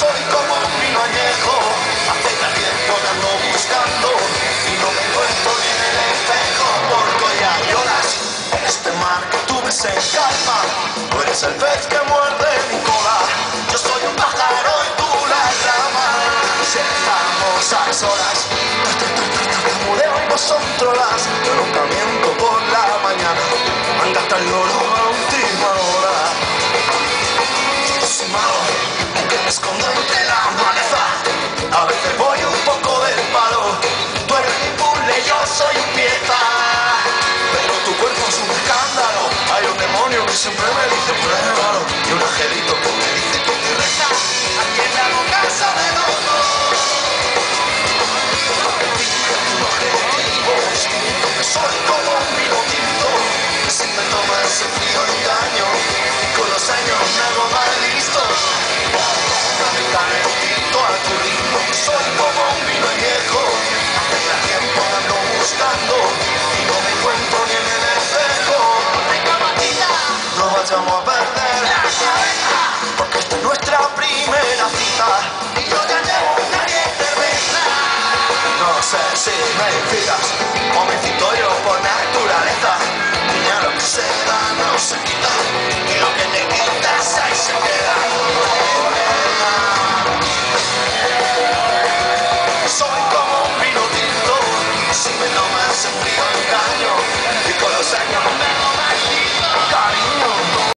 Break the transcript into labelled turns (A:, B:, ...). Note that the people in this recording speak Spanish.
A: soy como un vino añejo, hace tiempo ando buscando y no me encuentro ni en el espejo. Porque ya lloras en este mar que tú ves en calma. Eres el pez que muerde mi cola, yo soy un pájaro y tú la rama. Si estamos a solas, mudeo y vosotros las. Aunque me echamos a perder. Porque esta es nuestra primera cita y yo ya llevo una cerveza. No sé si me citas o me cito yo por nada.